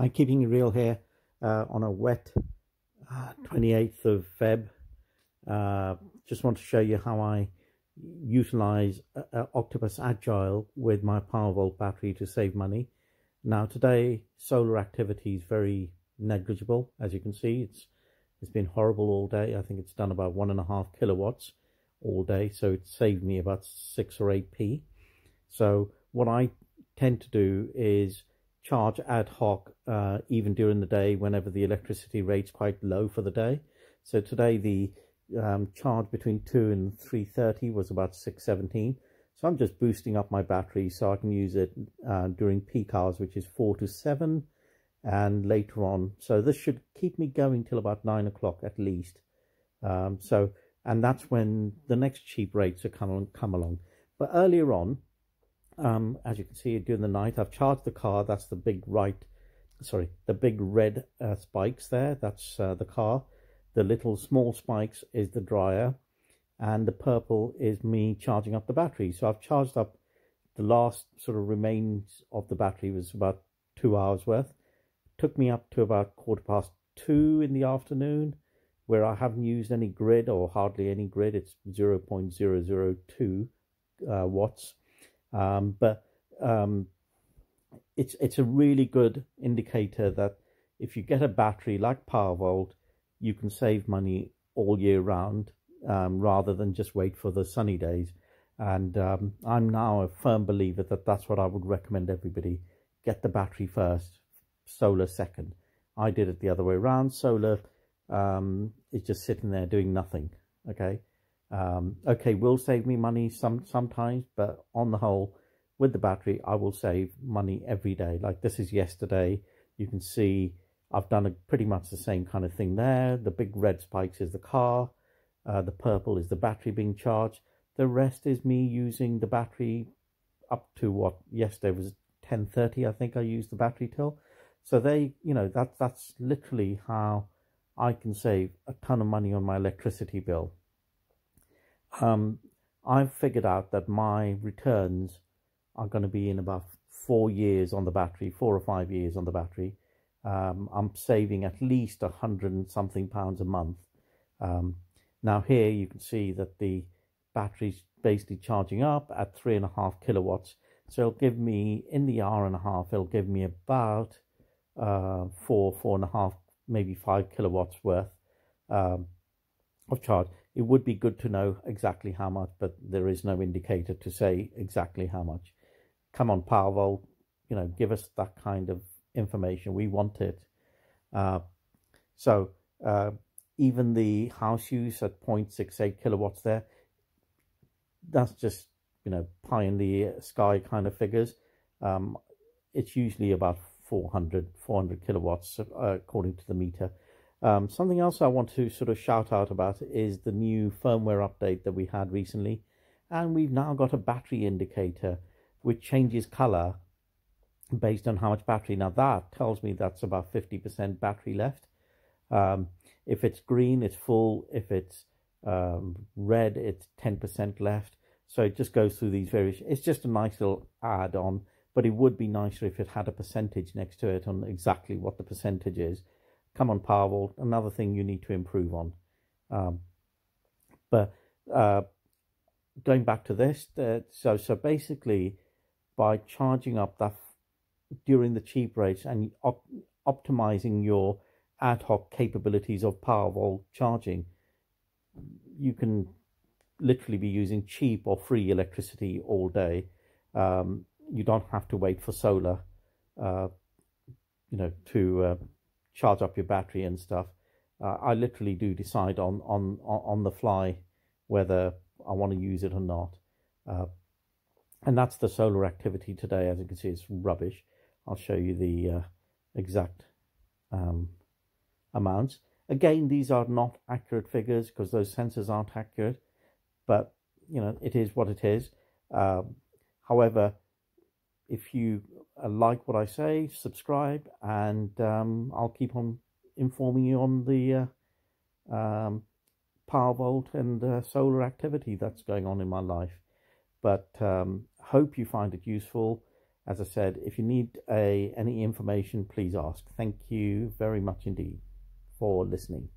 I'm keeping it real here uh, on a wet uh, 28th of Feb. Uh, just want to show you how I utilize uh, uh, Octopus Agile with my Powervault battery to save money. Now today solar activity is very negligible as you can see it's it's been horrible all day I think it's done about one and a half kilowatts all day so it saved me about six or eight p so what I tend to do is charge ad hoc uh, even during the day whenever the electricity rate's quite low for the day. So today the um, charge between 2 and 3.30 was about 6.17. So I'm just boosting up my battery so I can use it uh, during peak hours, which is 4 to 7 and later on. So this should keep me going till about 9 o'clock at least. Um, so, and that's when the next cheap rates are come, come along. But earlier on, um, as you can see during the night I've charged the car. That's the big right sorry the big red uh, spikes there. That's uh, the car. The little small spikes is the dryer and the purple is me charging up the battery. So I've charged up the last sort of remains of the battery was about two hours worth. Took me up to about quarter past two in the afternoon where I haven't used any grid or hardly any grid. It's 0 0.002 uh, watts um, but um, it's it's a really good indicator that if you get a battery like Powervault, you can save money all year round um, rather than just wait for the sunny days. And um, I'm now a firm believer that that's what I would recommend everybody. Get the battery first, solar second. I did it the other way around. Solar um, is just sitting there doing nothing. Okay. Um, okay, will save me money some sometimes, but on the whole, with the battery, I will save money every day. Like this is yesterday. You can see I've done a, pretty much the same kind of thing there. The big red spikes is the car. Uh, the purple is the battery being charged. The rest is me using the battery up to what yesterday was 10.30 I think I used the battery till. So they, you know, that, that's literally how I can save a ton of money on my electricity bill um, I've figured out that my returns are going to be in about four years on the battery, four or five years on the battery. Um, I'm saving at least a hundred and something pounds a month. Um, now here you can see that the battery's basically charging up at three and a half kilowatts. So it'll give me, in the hour and a half, it'll give me about uh, four, four and a half, maybe five kilowatts worth um, of charge it would be good to know exactly how much, but there is no indicator to say exactly how much. Come on, Powervault, you know, give us that kind of information. We want it. Uh, so uh, even the house use at 0.68 kilowatts there, that's just, you know, pie in the sky kind of figures. Um, it's usually about 400, 400 kilowatts uh, according to the meter. Um, something else I want to sort of shout out about is the new firmware update that we had recently. And we've now got a battery indicator which changes color based on how much battery. Now that tells me that's about 50% battery left. Um, if it's green, it's full. If it's um, red, it's 10% left. So it just goes through these various, it's just a nice little add on, but it would be nicer if it had a percentage next to it on exactly what the percentage is come on Powervault, another thing you need to improve on. Um, but uh, going back to this, uh, so so basically, by charging up that during the cheap rates and op optimizing your ad hoc capabilities of Powervault charging, you can literally be using cheap or free electricity all day. Um, you don't have to wait for solar, uh, you know, to uh, charge up your battery and stuff. Uh, I literally do decide on, on, on the fly whether I want to use it or not. Uh, and that's the solar activity today. As you can see, it's rubbish. I'll show you the uh, exact um, amounts. Again, these are not accurate figures because those sensors aren't accurate, but you know, it is what it is. Um, however, if you uh, like what I say, subscribe, and um, I'll keep on informing you on the uh, um, Powervault and uh, solar activity that's going on in my life. But um, hope you find it useful, as I said, if you need a, any information, please ask. Thank you very much indeed for listening.